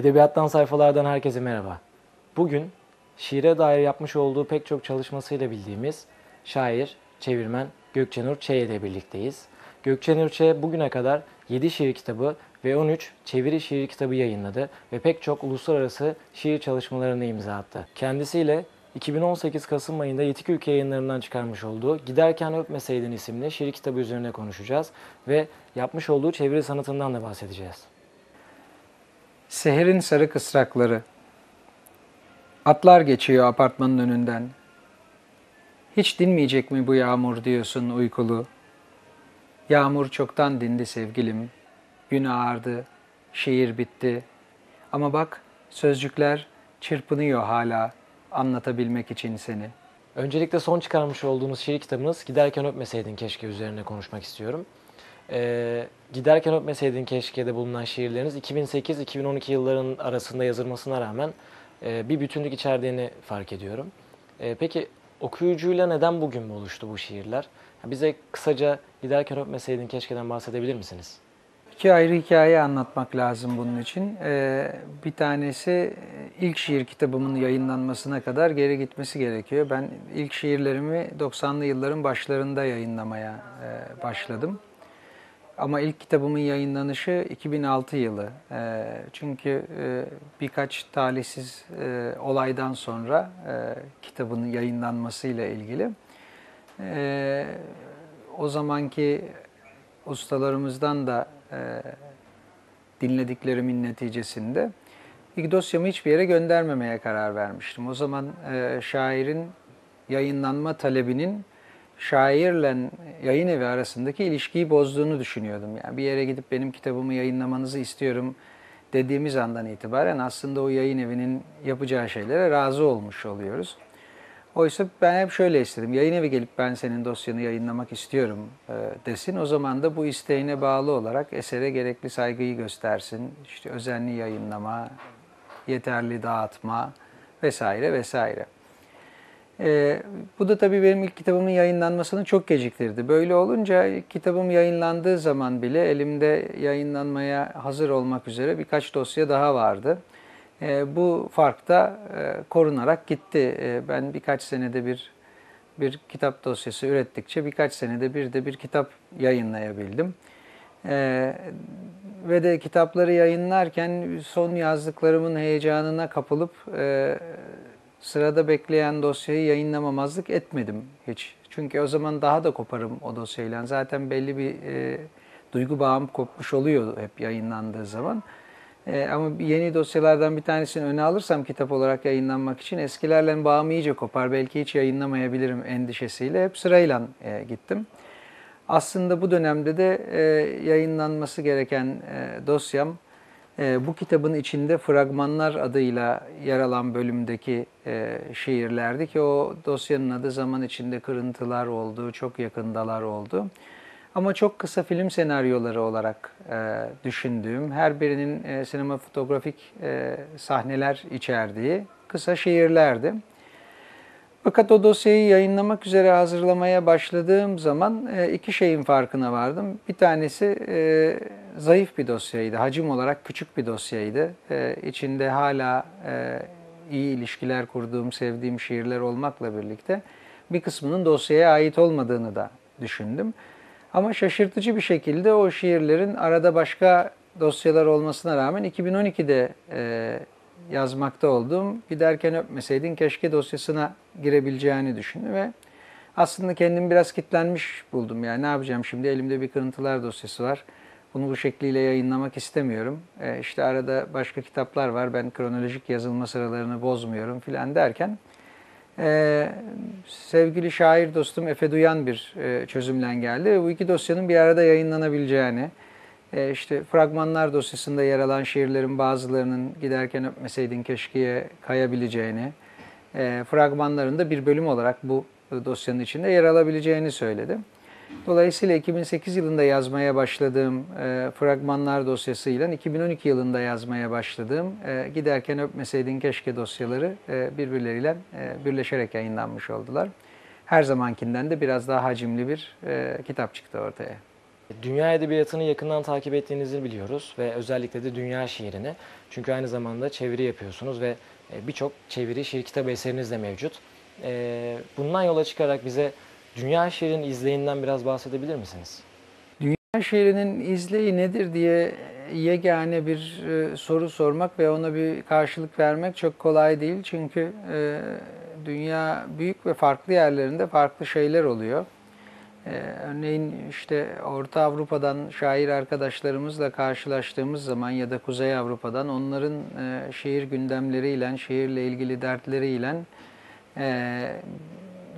Edebiyattan sayfalardan herkese merhaba. Bugün şiire dair yapmış olduğu pek çok çalışmasıyla bildiğimiz şair, çevirmen Gökçenur Ç ile birlikteyiz. Gökçenur Ç bugüne kadar 7 şiir kitabı ve 13 çeviri şiir kitabı yayınladı ve pek çok uluslararası şiir çalışmalarını imza attı. Kendisiyle 2018 Kasım ayında Yetik Ülke yayınlarından çıkarmış olduğu Giderken Öpmeseydin isimli şiir kitabı üzerine konuşacağız ve yapmış olduğu çeviri sanatından da bahsedeceğiz. Seherin sarı kısrakları. Atlar geçiyor apartmanın önünden. Hiç dinmeyecek mi bu yağmur diyorsun uykulu. Yağmur çoktan dindi sevgilim. Gün ağardı, şiir bitti. Ama bak sözcükler çırpınıyor hala anlatabilmek için seni. Öncelikle son çıkarmış olduğunuz şiir kitabınız Giderken Öpmeseydin Keşke üzerine konuşmak istiyorum. Ee, Giderken Öpmeseydin Keşke'de bulunan şiirleriniz 2008-2012 yılların arasında yazılmasına rağmen e, bir bütünlük içerdiğini fark ediyorum. E, peki okuyucuyla neden bugün mü oluştu bu şiirler? Bize kısaca Giderken Öpmeseydin Keşke'den bahsedebilir misiniz? İki ayrı hikaye anlatmak lazım bunun için. Ee, bir tanesi ilk şiir kitabımın yayınlanmasına kadar geri gitmesi gerekiyor. Ben ilk şiirlerimi 90'lı yılların başlarında yayınlamaya e, başladım. Ama ilk kitabımın yayınlanışı 2006 yılı. E, çünkü e, birkaç talihsiz e, olaydan sonra e, kitabın yayınlanmasıyla ilgili e, o zamanki ustalarımızdan da e, dinlediklerimin neticesinde ilk dosyamı hiçbir yere göndermemeye karar vermiştim. O zaman e, şairin yayınlanma talebinin şairle yayın evi arasındaki ilişkiyi bozduğunu düşünüyordum. Yani bir yere gidip benim kitabımı yayınlamanızı istiyorum dediğimiz andan itibaren aslında o yayın evinin yapacağı şeylere razı olmuş oluyoruz. Oysa ben hep şöyle istedim. Yayın evi gelip ben senin dosyanı yayınlamak istiyorum e, desin. O zaman da bu isteğine bağlı olarak esere gerekli saygıyı göstersin. İşte özenli yayınlama, yeterli dağıtma vesaire vesaire. E, bu da tabii benim ilk kitabımın yayınlanmasını çok geciktirdi. Böyle olunca kitabım yayınlandığı zaman bile elimde yayınlanmaya hazır olmak üzere birkaç dosya daha vardı. E, bu fark da e, korunarak gitti. E, ben birkaç senede bir bir kitap dosyası ürettikçe birkaç senede bir de bir kitap yayınlayabildim. E, ve de kitapları yayınlarken son yazdıklarımın heyecanına kapılıp e, sırada bekleyen dosyayı yayınlamamazlık etmedim hiç. Çünkü o zaman daha da koparım o dosyayla. Zaten belli bir e, duygu bağım kopmuş oluyor hep yayınlandığı zaman. E, ama yeni dosyalardan bir tanesini öne alırsam kitap olarak yayınlanmak için eskilerle bağımı iyice kopar. Belki hiç yayınlamayabilirim endişesiyle hep sırayla e, gittim. Aslında bu dönemde de e, yayınlanması gereken e, dosyam bu kitabın içinde fragmanlar adıyla yer alan bölümdeki e, şiirlerdi ki o dosyanın adı zaman içinde kırıntılar oldu, çok yakındalar oldu. Ama çok kısa film senaryoları olarak e, düşündüğüm, her birinin e, sinematografik e, sahneler içerdiği kısa şiirlerdi. Fakat o dosyayı yayınlamak üzere hazırlamaya başladığım zaman e, iki şeyin farkına vardım. Bir tanesi e, zayıf bir dosyaydı, hacim olarak küçük bir dosyaydı. E, içinde hala iyi ilişkiler kurduğum, sevdiğim şiirler olmakla birlikte bir kısmının dosyaya ait olmadığını da düşündüm. Ama şaşırtıcı bir şekilde o şiirlerin arada başka dosyalar olmasına rağmen 2012'de e, yazmakta olduğum Giderken Öpmeseydin Keşke dosyasına girebileceğini düşündüm ve aslında kendimi biraz kitlenmiş buldum. Yani ne yapacağım şimdi elimde bir kırıntılar dosyası var. Bunu bu şekliyle yayınlamak istemiyorum. E, işte arada başka kitaplar var. Ben kronolojik yazılma sıralarını bozmuyorum filan derken ee, sevgili şair dostum Efe Duyan bir e, çözümle geldi bu iki dosyanın bir arada yayınlanabileceğini, e, işte fragmanlar dosyasında yer alan şiirlerin bazılarının giderken öpmeseydin keşkeye kayabileceğini, e, fragmanların da bir bölüm olarak bu dosyanın içinde yer alabileceğini söyledi. Dolayısıyla 2008 yılında yazmaya başladığım e, fragmanlar dosyasıyla 2012 yılında yazmaya başladığım e, Giderken Öpmeseydin Keşke dosyaları e, birbirleriyle e, birleşerek yayınlanmış oldular. Her zamankinden de biraz daha hacimli bir e, kitap çıktı ortaya. Dünya edebiyatını yakından takip ettiğinizi biliyoruz ve özellikle de dünya şiirini. Çünkü aynı zamanda çeviri yapıyorsunuz ve e, birçok çeviri şiir kitabı eseriniz de mevcut. E, Bundan yola çıkarak bize dünya şiirinin izleyinden biraz bahsedebilir misiniz? Dünya şiirinin izleyi nedir diye yegane bir e, soru sormak ve ona bir karşılık vermek çok kolay değil. Çünkü dünya büyük ve farklı yerlerinde farklı şeyler oluyor. E, örneğin işte Orta Avrupa'dan şair arkadaşlarımızla karşılaştığımız zaman ya da Kuzey Avrupa'dan onların e, şiir gündemleriyle, şiirle ilgili dertleriyle e,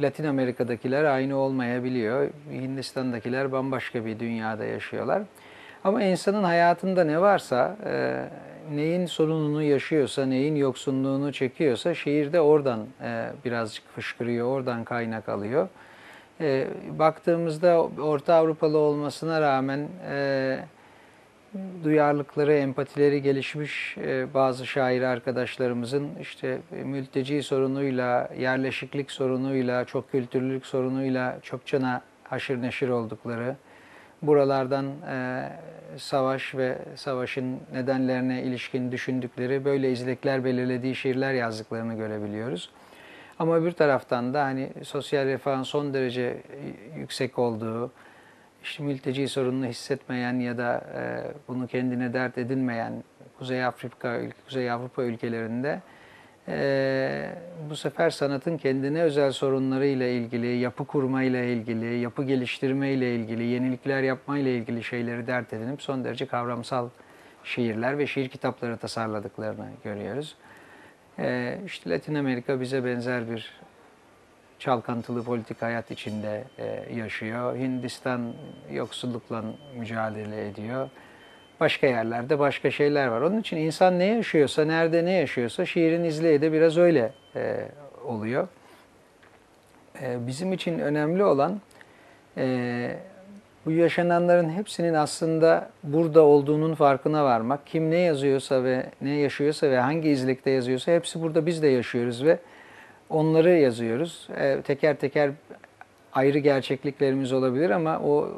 Latin Amerika'dakiler aynı olmayabiliyor. Hindistan'dakiler bambaşka bir dünyada yaşıyorlar. Ama insanın hayatında ne varsa, e, neyin sorununu yaşıyorsa, neyin yoksunluğunu çekiyorsa şiirde oradan e, birazcık fışkırıyor, oradan kaynak alıyor. E, baktığımızda Orta Avrupalı olmasına rağmen e, duyarlılıkları, empatileri gelişmiş e, bazı şair arkadaşlarımızın işte e, mülteci sorunuyla, yerleşiklik sorunuyla, çok kültürlülük sorunuyla çokçana haşır neşir oldukları, buralardan savaş ve savaşın nedenlerine ilişkin düşündükleri, böyle izlekler belirlediği şiirler yazdıklarını görebiliyoruz. Ama bir taraftan da hani sosyal refahın son derece yüksek olduğu, işte mülteci sorununu hissetmeyen ya da e, bunu kendine dert edinmeyen Kuzey Afrika, Kuzey Avrupa ülkelerinde e, bu sefer sanatın kendine özel sorunlarıyla ilgili, yapı kurmayla ilgili, yapı geliştirmeyle ilgili, yenilikler yapmayla ilgili şeyleri dert edinip son derece kavramsal şiirler ve şiir kitapları tasarladıklarını görüyoruz. E, işte Latin Amerika bize benzer bir çalkantılı politik hayat içinde e, yaşıyor. Hindistan yoksullukla mücadele ediyor. Başka yerlerde başka şeyler var. Onun için insan ne yaşıyorsa, nerede ne yaşıyorsa şiirin izleyi de biraz öyle e, oluyor. E, bizim için önemli olan bu yaşananların hepsinin aslında burada olduğunun farkına varmak. Kim ne yazıyorsa ve ne yaşıyorsa ve hangi izlikte yazıyorsa hepsi burada biz de yaşıyoruz ve onları yazıyoruz. E, teker teker ayrı gerçekliklerimiz olabilir ama o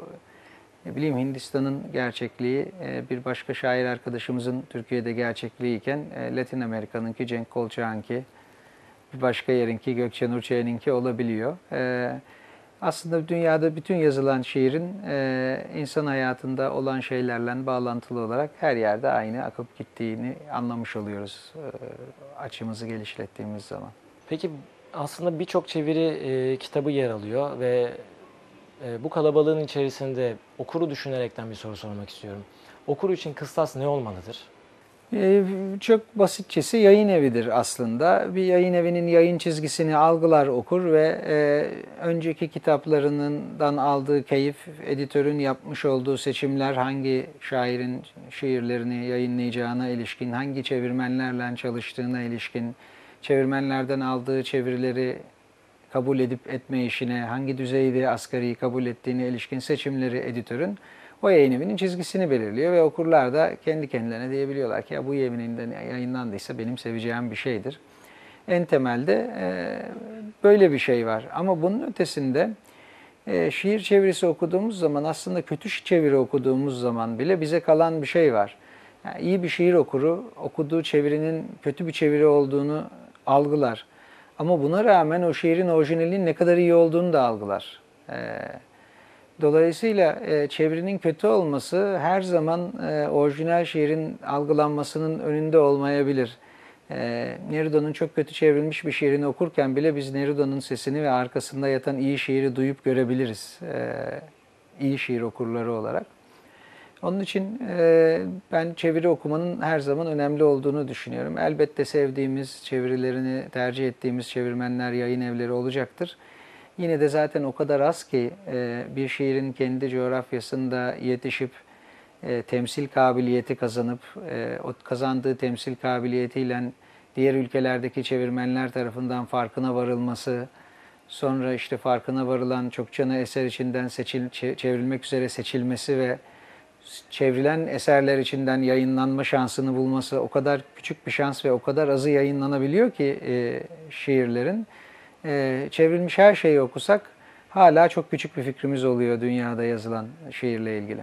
ne bileyim Hindistan'ın gerçekliği e, bir başka şair arkadaşımızın Türkiye'de gerçekliği iken e, Latin Amerika'nınki Cenk Kolçak'ınki bir başka yerinki Gökçen Urçay'ınki olabiliyor. E, aslında dünyada bütün yazılan şiirin e, insan hayatında olan şeylerle bağlantılı olarak her yerde aynı akıp gittiğini anlamış oluyoruz e, açımızı geliştirdiğimiz zaman. Peki aslında birçok çeviri e, kitabı yer alıyor ve e, bu kalabalığın içerisinde okuru düşünerekten bir soru sormak istiyorum. Okur için kıstas ne olmalıdır? Ee, çok basitçesi yayın evidir aslında. Bir yayın evinin yayın çizgisini algılar okur ve e, önceki kitaplarından aldığı keyif, editörün yapmış olduğu seçimler, hangi şairin şiirlerini yayınlayacağına ilişkin, hangi çevirmenlerle çalıştığına ilişkin, çevirmenlerden aldığı çevirileri kabul edip etme işine, hangi düzeyde asgari kabul ettiğine ilişkin seçimleri editörün o yayın evinin çizgisini belirliyor ve okurlar da kendi kendilerine diyebiliyorlar ki ya bu yayın evinden yayınlandıysa benim seveceğim bir şeydir. En temelde e, böyle bir şey var. Ama bunun ötesinde e, şiir çevirisi okuduğumuz zaman aslında kötü çeviri okuduğumuz zaman bile bize kalan bir şey var. Yani iyi bir şiir okuru okuduğu çevirinin kötü bir çeviri olduğunu algılar. Ama buna rağmen o şiirin orijinalinin ne kadar iyi olduğunu da algılar. Ee, dolayısıyla e, çevirinin kötü olması her zaman e, orijinal şiirin algılanmasının önünde olmayabilir. E, Nerudo'nun çok kötü çevrilmiş bir şiirini okurken bile biz Nerudo'nun sesini ve arkasında yatan iyi şiiri duyup görebiliriz. E, iyi şiir okurları olarak. Onun için e, ben çeviri okumanın her zaman önemli olduğunu düşünüyorum. Elbette sevdiğimiz, çevirilerini tercih ettiğimiz çevirmenler, yayın evleri olacaktır. Yine de zaten o kadar az ki e, bir şiirin kendi coğrafyasında yetişip e, temsil kabiliyeti kazanıp e, o kazandığı temsil kabiliyetiyle diğer ülkelerdeki çevirmenler tarafından farkına varılması, sonra işte farkına varılan çokçana eser içinden seçil, çevrilmek üzere seçilmesi ve çevrilen eserler içinden yayınlanma şansını bulması o kadar küçük bir şans ve o kadar azı yayınlanabiliyor ki e, şiirlerin. E, çevrilmiş her şeyi okusak hala çok küçük bir fikrimiz oluyor dünyada yazılan şiirle ilgili.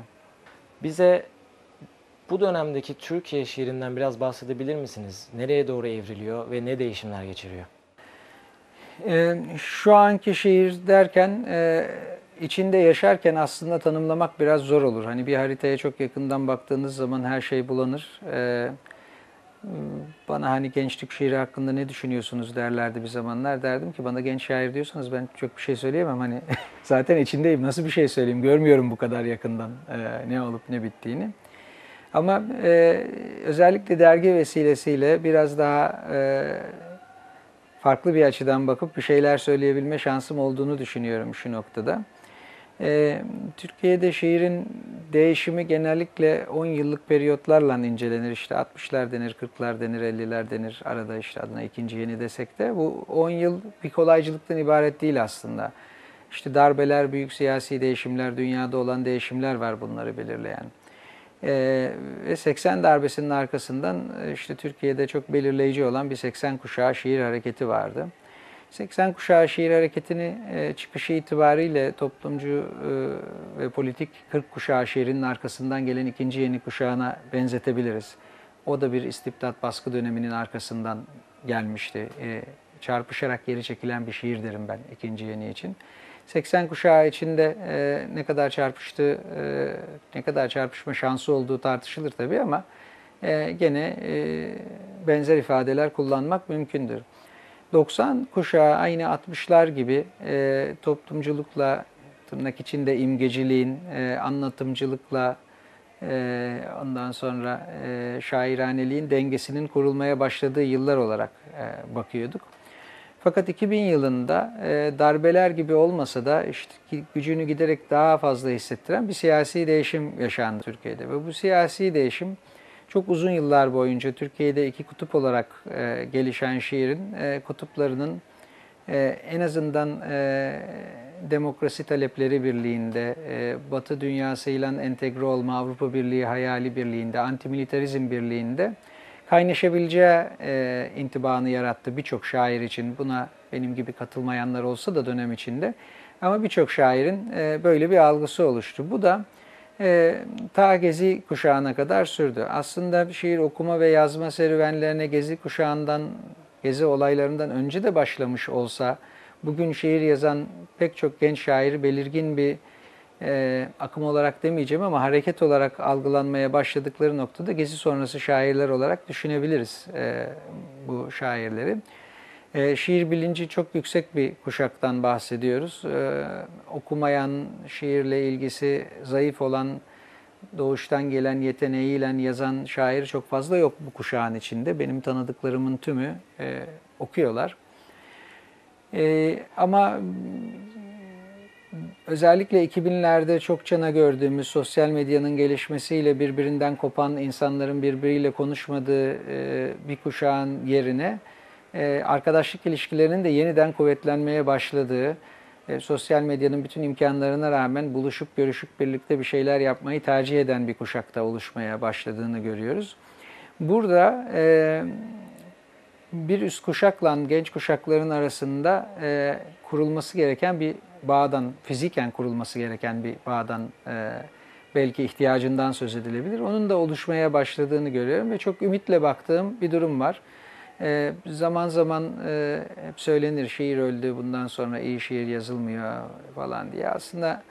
Bize bu dönemdeki Türkiye şiirinden biraz bahsedebilir misiniz? Nereye doğru evriliyor ve ne değişimler geçiriyor? Ee, şu anki şiir derken e, içinde yaşarken aslında tanımlamak biraz zor olur. Hani bir haritaya çok yakından baktığınız zaman her şey bulanır. Ee, bana hani gençlik şiiri hakkında ne düşünüyorsunuz derlerdi bir zamanlar. Derdim ki bana genç şair diyorsanız ben çok bir şey söyleyemem. Hani zaten içindeyim nasıl bir şey söyleyeyim görmüyorum bu kadar yakından e, ne olup ne bittiğini. Ama e, özellikle dergi vesilesiyle biraz daha e, farklı bir açıdan bakıp bir şeyler söyleyebilme şansım olduğunu düşünüyorum şu noktada. Ee, Türkiye'de şiirin değişimi genellikle 10 yıllık periyotlarla incelenir. İşte 60'lar denir, 40'lar denir, 50'ler denir. Arada işte adına ikinci yeni desek de bu 10 yıl bir kolaycılıktan ibaret değil aslında. İşte darbeler, büyük siyasi değişimler, dünyada olan değişimler var bunları belirleyen. Ee, ve 80 darbesinin arkasından e, işte Türkiye'de çok belirleyici olan bir 80 kuşağı şiir hareketi vardı. 80 kuşağı şiir hareketini e, çıkışı itibariyle toplumcu e, ve politik 40 kuşağı şiirinin arkasından gelen ikinci yeni kuşağına benzetebiliriz. O da bir istibdat baskı döneminin arkasından gelmişti. E, çarpışarak geri çekilen bir şiir derim ben ikinci yeni için. 80 kuşağı içinde e, ne kadar çarpıştı, e, ne kadar çarpışma şansı olduğu tartışılır tabii ama gene benzer ifadeler kullanmak mümkündür. 90 kuşağı aynı 60'lar gibi e, toplumculukla, tırnak içinde imgeciliğin, e, anlatımcılıkla, e, ondan sonra e, şairaneliğin dengesinin kurulmaya başladığı yıllar olarak e, bakıyorduk. Fakat 2000 yılında e, darbeler gibi olmasa da işte gücünü giderek daha fazla hissettiren bir siyasi değişim yaşandı Türkiye'de. Ve bu siyasi değişim çok uzun yıllar boyunca Türkiye'de iki kutup olarak e, gelişen şiirin e, kutuplarının e, en azından e, demokrasi talepleri birliğinde, e, Batı dünyasıyla entegre olma, Avrupa Birliği hayali birliğinde, antimilitarizm birliğinde kaynaşabileceği e, intibanı yarattı birçok şair için. Buna benim gibi katılmayanlar olsa da dönem içinde. Ama birçok şairin e, böyle bir algısı oluştu. Bu da e, ta Gezi kuşağına kadar sürdü. Aslında şiir okuma ve yazma serüvenlerine Gezi kuşağından, Gezi olaylarından önce de başlamış olsa, bugün şiir yazan pek çok genç şairi belirgin bir e, akım olarak demeyeceğim ama hareket olarak algılanmaya başladıkları noktada Gezi sonrası şairler olarak düşünebiliriz e, bu şairleri. E, şiir bilinci çok yüksek bir kuşaktan bahsediyoruz. E, okumayan, şiirle ilgisi zayıf olan, doğuştan gelen yeteneğiyle yazan şair çok fazla yok bu kuşağın içinde. Benim tanıdıklarımın tümü e, okuyorlar. E, ama özellikle 2000'lerde çok çana gördüğümüz sosyal medyanın gelişmesiyle birbirinden kopan insanların birbiriyle konuşmadığı e, bir kuşağın yerine e, arkadaşlık ilişkilerinin de yeniden kuvvetlenmeye başladığı, e, sosyal medyanın bütün imkanlarına rağmen buluşup görüşüp birlikte bir şeyler yapmayı tercih eden bir kuşakta oluşmaya başladığını görüyoruz. Burada bir üst kuşakla genç kuşakların arasında kurulması gereken bir bağdan, fiziken kurulması gereken bir bağdan e, belki ihtiyacından söz edilebilir. Onun da oluşmaya başladığını görüyorum ve çok ümitle baktığım bir durum var. E, zaman zaman e, hep söylenir şiir öldü, bundan sonra iyi şiir yazılmıyor falan diye. Aslında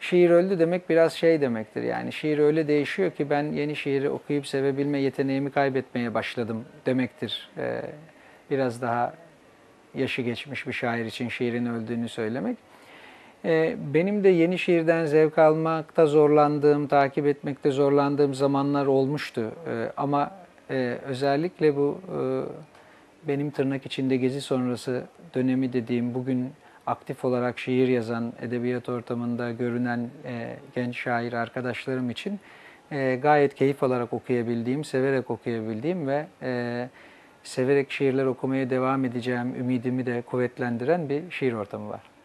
şiir öldü demek biraz şey demektir. Yani şiir öyle değişiyor ki ben yeni şiiri okuyup sevebilme yeteneğimi kaybetmeye başladım demektir. E, biraz daha yaşı geçmiş bir şair için şiirin öldüğünü söylemek. Ee, benim de yeni şiirden zevk almakta zorlandığım, takip etmekte zorlandığım zamanlar olmuştu. Ama e, özellikle bu e, benim tırnak içinde gezi sonrası dönemi dediğim bugün aktif olarak şiir yazan, edebiyat ortamında görünen e, genç şair arkadaşlarım için gayet keyif alarak okuyabildiğim, severek okuyabildiğim ve severek şiirler okumaya devam edeceğim ümidimi de kuvvetlendiren bir şiir ortamı var.